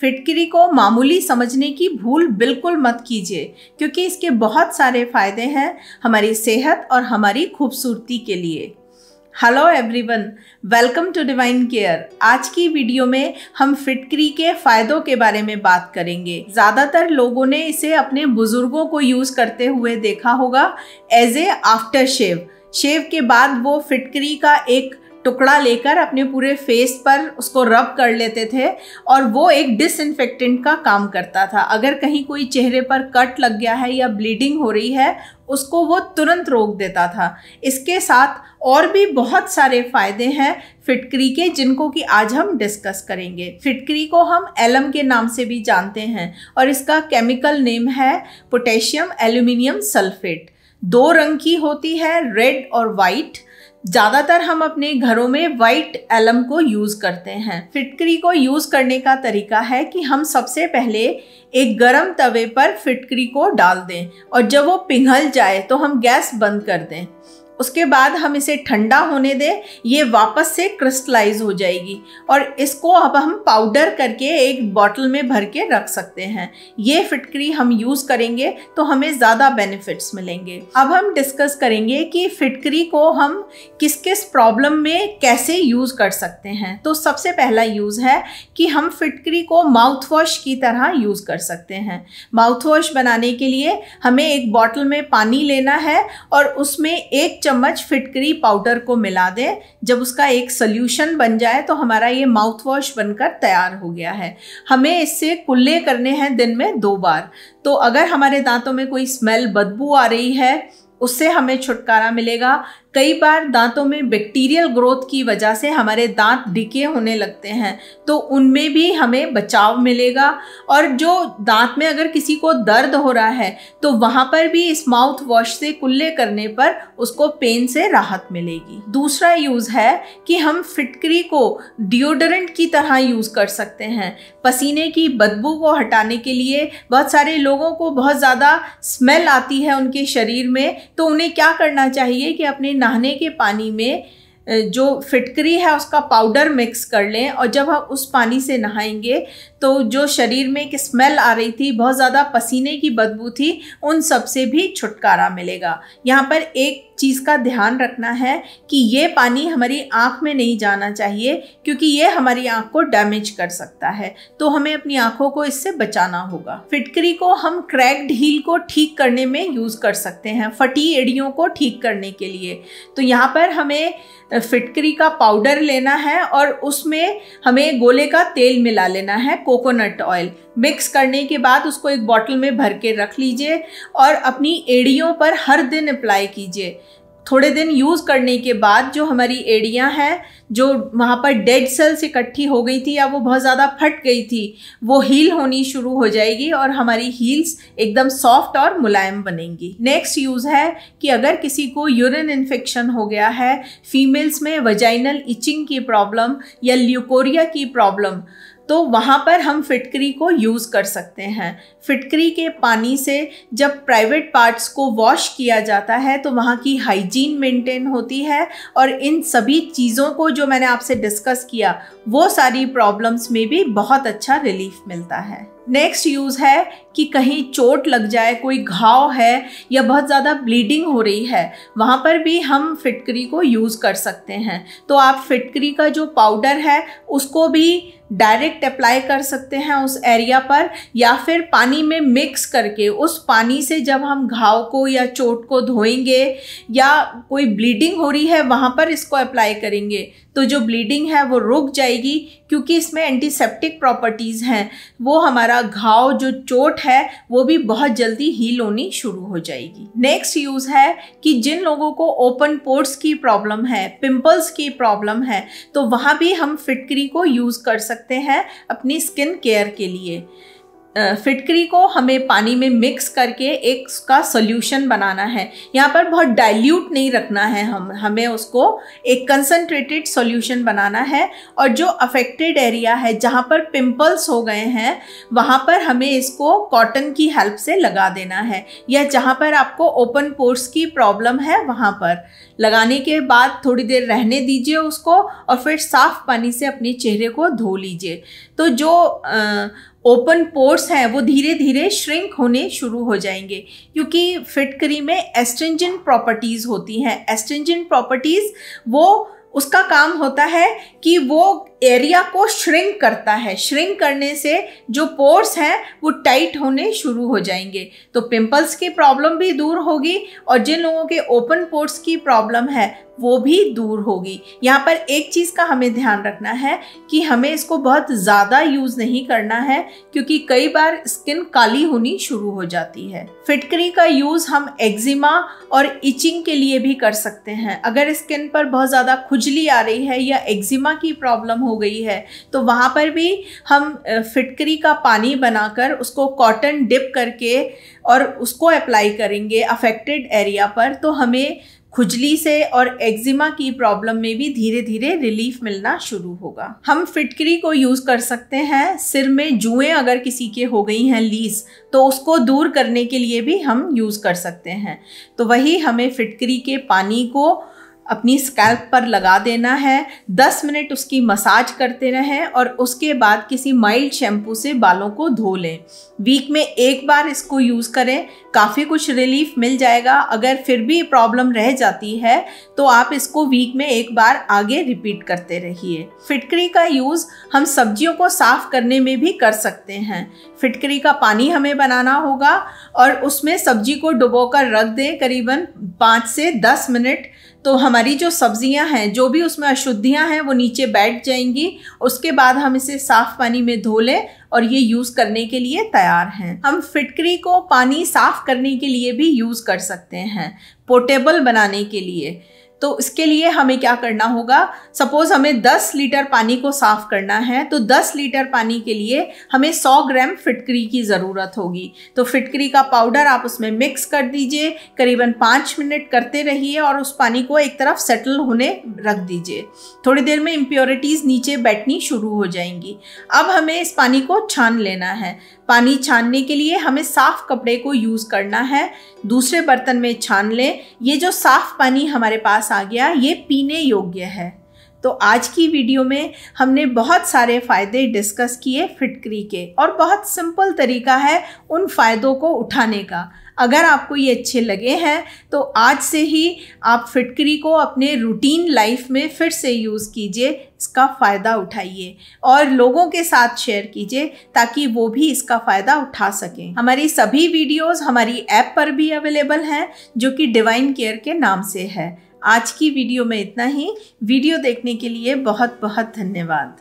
फिटकरी को मामूली समझने की भूल बिल्कुल मत कीजिए, क्योंकि इसके बहुत सारे फ़ायदे हैं हमारी सेहत और हमारी खूबसूरती के लिए। Hello everyone welcome to Divine Care आज की वीडियो में हम फिटकरी के फ़ायदों के बारे में बात करेंगे। ज़्यादातर लोगों ने इसे अपने बुज़ुर्गों को यूज़ करते हुए देखा होगा as a after shave shave के बाद वो फिटकरी का एक टुकड़ा लेकर अपने पूरे फेस पर उसको रब कर लेते थे और वो एक डिसइनफेक्टेंट का काम करता था। अगर कहीं कोई चेहरे पर कट लग गया है या ब्लीडिंग हो रही है, उसको वो तुरंत रोक देता था। इसके साथ और भी बहुत सारे फ़ायदे हैं फिटकरी के, जिनको कि आज हम डिस्कस करेंगे। फिटकरी को हम एलम के नाम से भी जानते हैं और इसका केमिकल नेम है पोटेशियम एल्यूमिनियम सल्फेट दो रंग की होती है रेड और वाइट ज़्यादातर हम अपने घरों में वाइट एलम को यूज़ करते हैं। फिटकरी को यूज़ करने का तरीका है कि हम सबसे पहले एक गरम तवे पर फिटकरी को डाल दें और जब वो पिघल जाए तो हम गैस बंद कर दें। उसके बाद हम इसे ठंडा होने दें, ये वापस से क्रिस्टलाइज हो जाएगी। और इसको अब हम पाउडर करके एक बॉटल में भर के रख सकते हैं। ये फिटकरी हम यूज़ करेंगे तो हमें ज़्यादा बेनिफिट्स मिलेंगे। अब हम डिस्कस करेंगे कि फिटकरी को हम किस किस प्रॉब्लम में कैसे यूज़ कर सकते हैं। तो सबसे पहला यूज़ है कि हम फिटकरी को माउथ वॉश की तरह यूज़ कर सकते हैं। माउथ वॉश बनाने के लिए हमें एक बॉटल में पानी लेना है और उसमें एक चम्मच फिटकरी पाउडर को मिला दें। जब उसका एक सोल्यूशन बन जाए तो हमारा ये माउथ वॉश बनकर तैयार हो गया है। हमें इससे कुल्ले करने हैं दिन में दो बार। तो अगर हमारे दांतों में कोई स्मेल बदबू आ रही है, उससे हमें छुटकारा मिलेगा। कई बार दांतों में बैक्टीरियल ग्रोथ की वजह से हमारे दांत डिके होने लगते हैं तो उनमें भी हमें बचाव मिलेगा। और जो दांत में अगर किसी को दर्द हो रहा है तो वहाँ पर भी इस माउथ वॉश से कुल्ले करने पर उसको पेन से राहत मिलेगी। दूसरा यूज़ है कि हम फिटकरी को डिओडरेंट की तरह यूज़ कर सकते हैं। पसीने की बदबू को हटाने के लिए बहुत सारे लोगों को बहुत ज़्यादा स्मेल आती है उनके शरीर में तो उन्हें क्या करना चाहिए कि अपने नहाने के पानी में जो फिटकरी है उसका पाउडर मिक्स कर लें और जब हम उस पानी से नहाएँगे तो जो शरीर में एक स्मेल आ रही थी, बहुत ज़्यादा पसीने की बदबू थी, उन सबसे भी छुटकारा मिलेगा। यहाँ पर एक चीज़ का ध्यान रखना है कि ये पानी हमारी आँख में नहीं जाना चाहिए, क्योंकि ये हमारी आँख को डैमेज कर सकता है। तो हमें अपनी आँखों को इससे बचाना होगा। फिटकरी को हम क्रैक्ड हील को ठीक करने में यूज़ कर सकते हैं, फटी एड़ियों को ठीक करने के लिए। तो यहाँ पर हमें फिटकरी का पाउडर लेना है और उसमें हमें गोले का तेल मिला लेना है कोकोनट ऑयल। मिक्स करने के बाद उसको एक बॉटल में भर के रख लीजिए और अपनी एड़ियों पर हर दिन अप्लाई कीजिए। थोड़े दिन यूज़ करने के बाद जो हमारी एड़ियाँ हैं, जो वहाँ पर डेड सेल्स इकट्ठी हो गई थी या वो बहुत ज़्यादा फट गई थी, वो हील होनी शुरू हो जाएगी और हमारी हील्स एकदम सॉफ्ट और मुलायम बनेंगी। नेक्स्ट यूज़ है कि अगर किसी को यूरिन इन्फेक्शन हो गया है फीमेल्स में वजाइनल इचिंग की प्रॉब्लम या ल्यूकोरिया की प्रॉब्लम तो वहाँ पर हम फिटकरी को यूज़ कर सकते हैं। फिटकरी के पानी से जब प्राइवेट पार्ट्स को वॉश किया जाता है तो वहाँ की हाइजीन मेंटेन होती है और इन सभी चीज़ों को जो मैंने आपसे डिस्कस किया, वो सारी प्रॉब्लम्स में भी बहुत अच्छा रिलीफ मिलता है। नेक्स्ट यूज़ है कि कहीं चोट लग जाए, कोई घाव है या बहुत ज़्यादा ब्लीडिंग हो रही है, वहाँ पर भी हम फिटकरी को यूज़ कर सकते हैं। तो आप फिटकरी का जो पाउडर है, उसको भी डायरेक्ट अप्लाई कर सकते हैं उस एरिया पर या फिर पानी में मिक्स करके उस पानी से जब हम घाव को या चोट को धोएँगे या कोई ब्लीडिंग हो रही है, वहाँ पर इसको अप्लाई करेंगे। तो जो ब्लीडिंग है, वो रुक जाएगी क्योंकि इसमें एंटीसेप्टिक प्रॉपर्टीज़ हैं। वो हमारा घाव जो चोट है, वो भी बहुत जल्दी हील होनी शुरू हो जाएगी। नेक्स्ट यूज़ है कि जिन लोगों को ओपन पोर्ट्स की प्रॉब्लम है पिंपल्स की प्रॉब्लम है तो वहाँ भी हम फिटकरी को यूज़ कर सकते हैं अपनी स्किन केयर के लिए। फिटकरी को हमें पानी में मिक्स करके एक उसका सोल्यूशन बनाना है। यहाँ पर बहुत डाइल्यूट नहीं रखना है हम, हमें उसको एक कंसनट्रेटेड सोल्यूशन बनाना है और जो अफेक्टेड एरिया है, जहाँ पर पिंपल्स हो गए हैं, वहाँ पर हमें इसको कॉटन की हेल्प से लगा देना है। या जहाँ पर आपको ओपन पोर्स की प्रॉब्लम है, वहाँ पर। लगाने के बाद थोड़ी देर रहने दीजिए उसको और फिर साफ़ पानी से अपने चेहरे को धो लीजिए। तो जो ओपन पोर्स हैं, वो धीरे धीरे श्रिंक होने शुरू हो जाएँगे। क्योंकि फिटकरी में एस्ट्रेंजेंट प्रॉपर्टीज़ होती हैं। एस्ट्रेंजेंट प्रॉपर्टीज़ वो उसका काम होता है कि वो एरिया को श्रिंक करता है। श्रिंक करने से जो पोर्स हैं, वो टाइट होने शुरू हो जाएँगे। तो पिंपल्स की प्रॉब्लम भी दूर होगी और जिन लोगों के ओपन पोर्स की प्रॉब्लम है, वो भी दूर होगी। यहाँ पर एक चीज़ का हमें ध्यान रखना है कि हमें इसको बहुत ज़्यादा यूज़ नहीं करना है, क्योंकि कई बार स्किन काली होनी शुरू हो जाती है। फिटकरी का यूज़ हम एक्जिमा और इचिंग के लिए भी कर सकते हैं। अगर स्किन पर बहुत ज़्यादा खुजली आ रही है या एक्जिमा की प्रॉब्लम हो गई है। तो वहाँ पर भी हम फिटकरी का पानी बनाकर उसको कॉटन डिप करके और उसको अप्लाई करेंगे अफेक्टेड एरिया पर तो हमें खुजली से और एक्जिमा की प्रॉब्लम में भी धीरे धीरे रिलीफ मिलना शुरू होगा। हम फिटकरी को यूज़ कर सकते हैं, सिर में जुएँ अगर किसी के हो गई हैं लीस तो उसको दूर करने के लिए भी हम यूज़ कर सकते हैं। तो वही हमें फिटकरी के पानी को अपनी स्कैल्प पर लगा देना है। 10 मिनट उसकी मसाज करते रहें और उसके बाद किसी माइल्ड शैम्पू से बालों को धो लें। वीक में एक बार इसको यूज़ करें, काफ़ी कुछ रिलीफ मिल जाएगा। अगर फिर भी प्रॉब्लम रह जाती है तो आप इसको वीक में एक बार आगे रिपीट करते रहिए। फिटकरी का यूज़ हम सब्जियों को साफ़ करने में भी कर सकते हैं। फिटकरी का पानी हमें बनाना होगा और उसमें सब्ज़ी को डुबो कर रख दें करीबन पाँच से दस मिनट। तो हमारी जो सब्ज़ियाँ हैं, जो भी उसमें अशुद्धियाँ हैं, वो नीचे बैठ जाएँगी। उसके बाद हम इसे साफ़ पानी में धो लें और ये यूज़ करने के लिए तैयार हैं। हम फिटकरी को पानी साफ़ करने के लिए भी यूज़ कर सकते हैं, पोर्टेबल बनाने के लिए। तो इसके लिए हमें क्या करना होगा? सपोज़ हमें 10 लीटर पानी को साफ़ करना है तो 10 लीटर पानी के लिए हमें 100 ग्राम फिटकरी की ज़रूरत होगी। तो फिटकरी का पाउडर आप उसमें मिक्स कर दीजिए, करीबन पाँच मिनट करते रहिए और उस पानी को एक तरफ़ सेटल होने रख दीजिए। थोड़ी देर में इम्प्योरिटीज़ नीचे बैठनी शुरू हो जाएँगी। अब हमें इस पानी को छान लेना है। पानी छानने के लिए हमें साफ़ कपड़े को यूज़ करना है। दूसरे बर्तन में छान लें। ये जो साफ़ पानी हमारे आ गया, ये पीने योग्य है। तो आज की वीडियो में हमने बहुत सारे फ़ायदे डिस्कस किए फिटकरी के और बहुत सिंपल तरीका है उन फ़ायदों को उठाने का। अगर आपको ये अच्छे लगे हैं तो आज से ही आप फिटकरी को अपने रूटीन लाइफ में फिर से यूज़ कीजिए, इसका फ़ायदा उठाइए और लोगों के साथ शेयर कीजिए ताकि वो भी इसका फ़ायदा उठा सकें। हमारी सभी वीडियोस हमारी ऐप पर भी अवेलेबल हैं, जो कि डिवाइन केयर के नाम से है। आज की वीडियो में इतना ही। वीडियो देखने के लिए बहुत बहुत धन्यवाद।